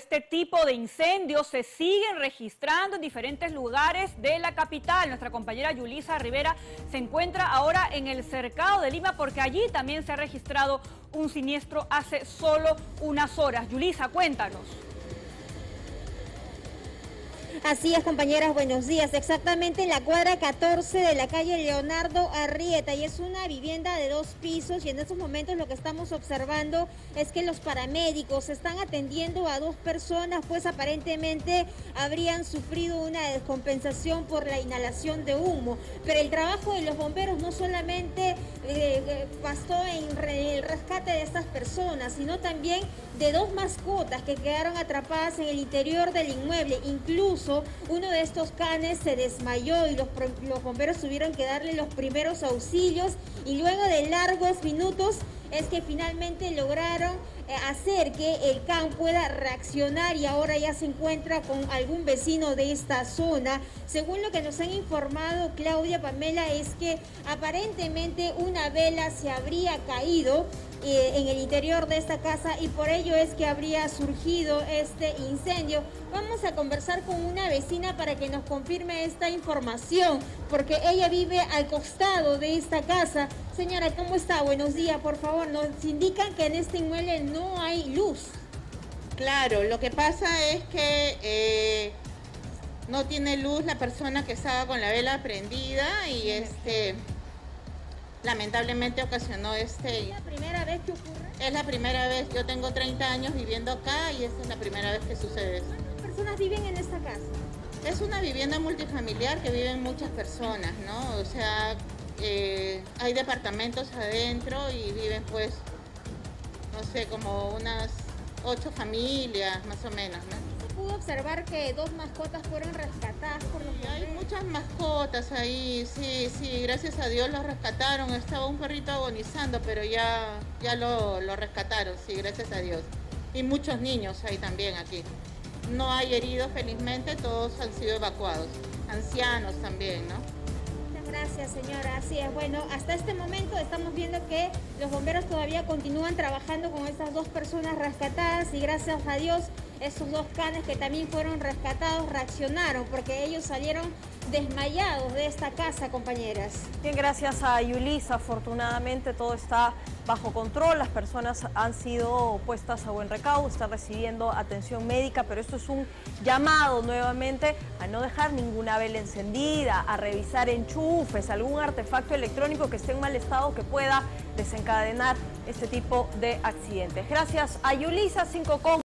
Este tipo de incendios se siguen registrando en diferentes lugares de la capital. Nuestra compañera Yulisa Rivera se encuentra ahora en el cercado de Lima porque allí también se ha registrado un siniestro hace solo unas horas. Yulisa, cuéntanos. Así es, compañeras, buenos días. Exactamente en la cuadra 14 de la calle Leonardo Arrieta y es una vivienda de dos pisos y en estos momentos lo que estamos observando es que los paramédicos están atendiendo a dos personas pues aparentemente habrían sufrido una descompensación por la inhalación de humo. Pero el trabajo de los bomberos no solamente eh, eh, pasó en el rescate de estas personas, sino también de dos mascotas que quedaron atrapadas en el interior del inmueble. Incluso uno de estos canes se desmayó y los, bomberos tuvieron que darle los primeros auxilios y luego de largos minutos es que finalmente lograron hacer que el can pueda reaccionar y ahora ya se encuentra con algún vecino de esta zona. Según lo que nos han informado Claudia Pamela es que aparentemente una vela se habría caído eh, en el interior de esta casa y por ello es que habría surgido este incendio. Vamos a conversar con una vecina para que nos confirme esta información, porque ella vive al costado de esta casa. Señora, ¿cómo está? Buenos días, por favor. Nos indican que en este inmueble no hay luz. Claro, lo que pasa es que eh, no tiene luz la persona que estaba con la vela prendida y este lamentablemente ocasionó este... ¿Es la primera vez que ocurre? Es la primera vez, yo tengo 30 años viviendo acá y esta es la primera vez que sucede eso. ¿Cuántas personas viven en esta casa? Es una vivienda multifamiliar que viven muchas personas, ¿no? O sea, eh, hay departamentos adentro y viven pues, no sé, como unas ocho familias más o menos, ¿no? pudo observar que dos mascotas fueron rescatadas por los Hay muchas mascotas ahí, sí, sí, gracias a Dios los rescataron. Estaba un perrito agonizando, pero ya, ya lo, lo rescataron, sí, gracias a Dios. Y muchos niños ahí también aquí. No hay heridos, felizmente, todos han sido evacuados. Ancianos también, ¿no? Gracias, señora. Así es. Bueno, hasta este momento estamos viendo que los bomberos todavía continúan trabajando con estas dos personas rescatadas y gracias a Dios esos dos canes que también fueron rescatados reaccionaron porque ellos salieron desmayados de esta casa, compañeras. Bien, gracias a Yulisa. Afortunadamente todo está bajo control. Las personas han sido puestas a buen recaudo, están recibiendo atención médica, pero esto es un llamado nuevamente a no dejar ninguna vela encendida, a revisar enchufes, algún artefacto electrónico que esté en mal estado que pueda desencadenar este tipo de accidentes. Gracias a Yulisa 5 con